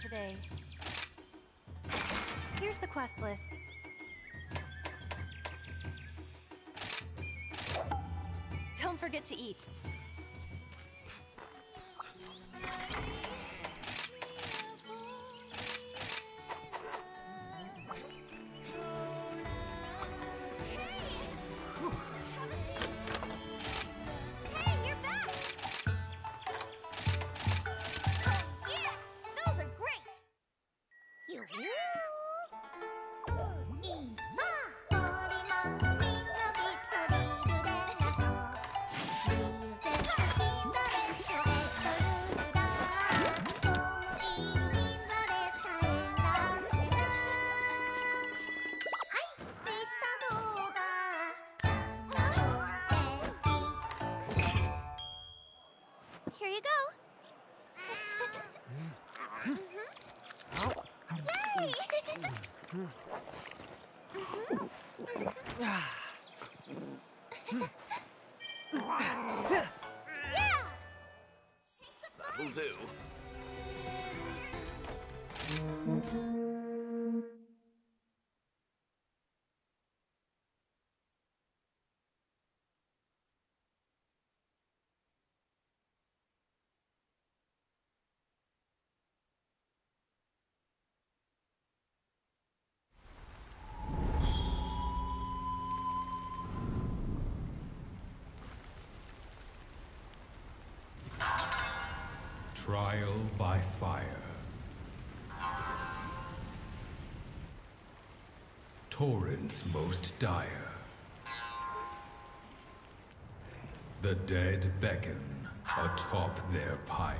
today. Here's the quest list. Don't forget to eat. Yay! Trial by fire. Torrents most dire. The dead beckon atop their pyre.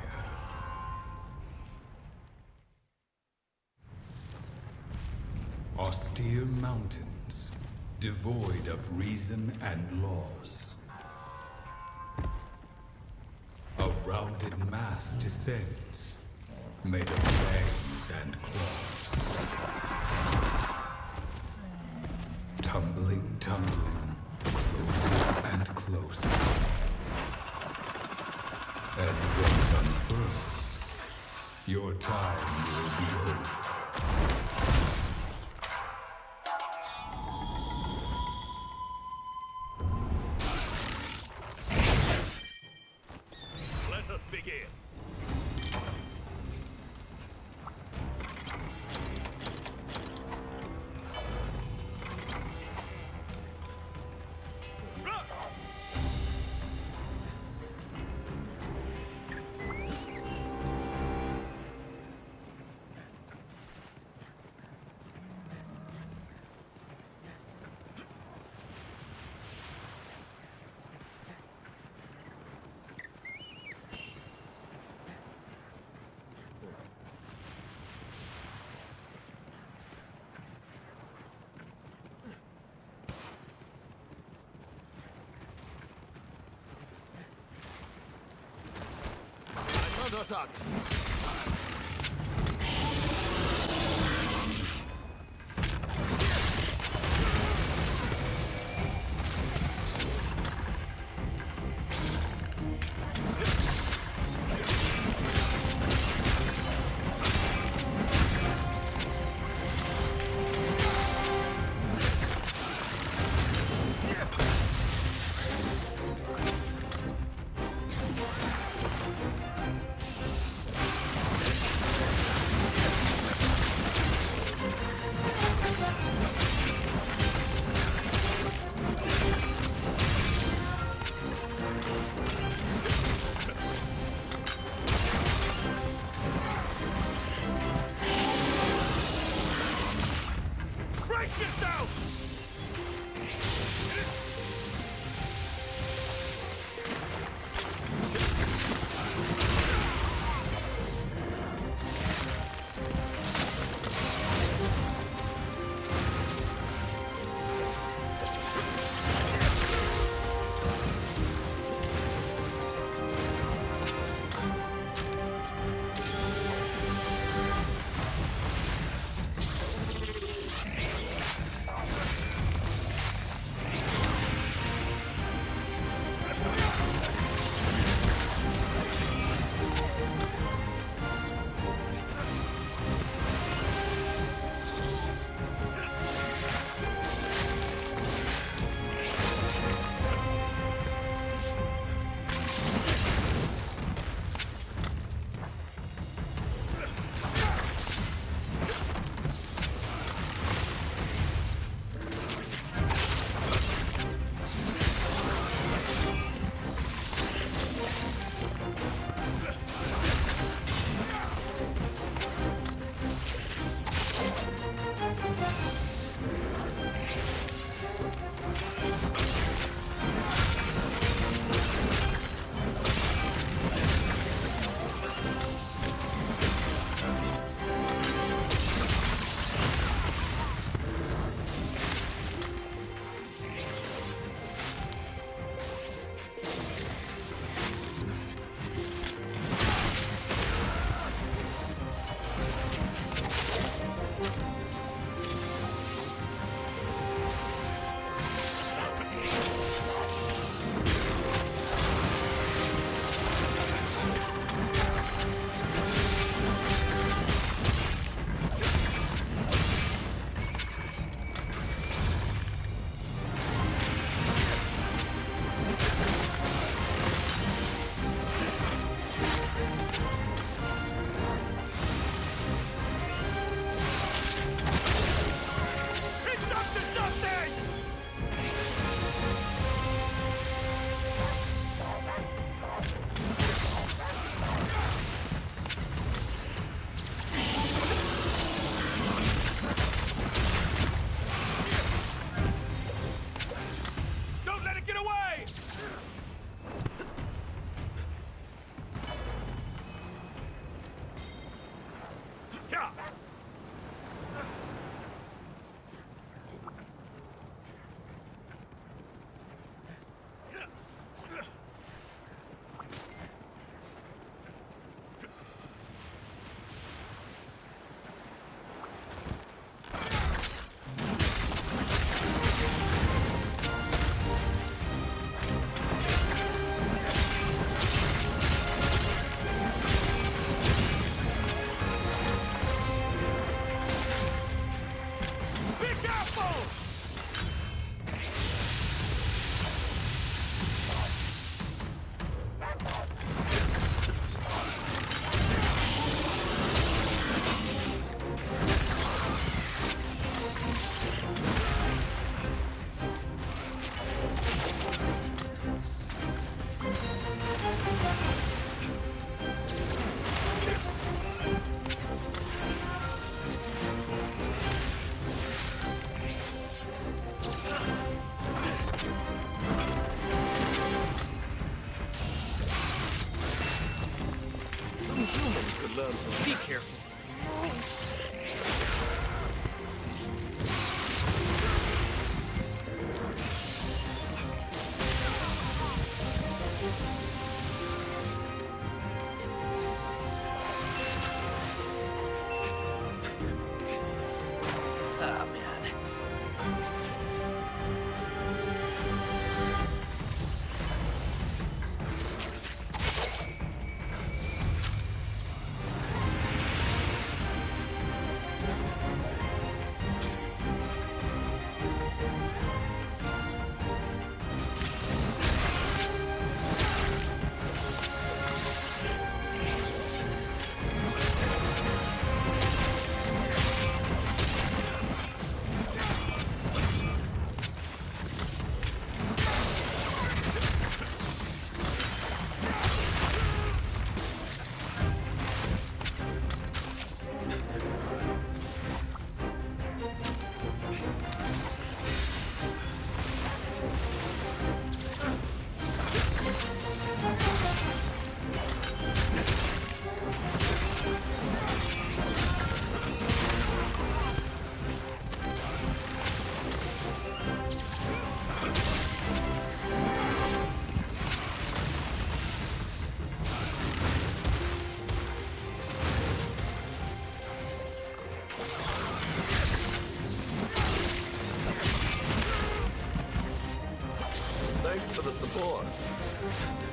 Austere mountains, devoid of reason and laws. Rounded mass descends, made of fangs and claws. Tumbling, tumbling, closer and closer. And when it unfurls, your time will be over. Красавчик! Brace yourself! humans could learn from. Be careful. Thanks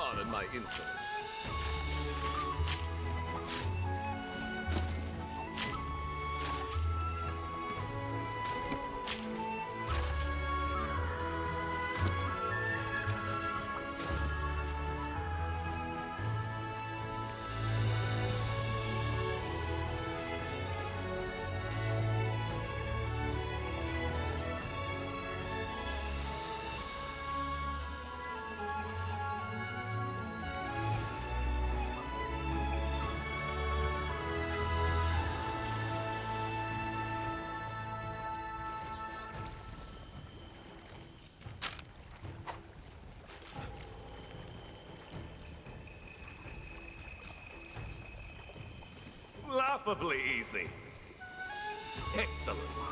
Pardon my insolence. Laughably easy. Excellent.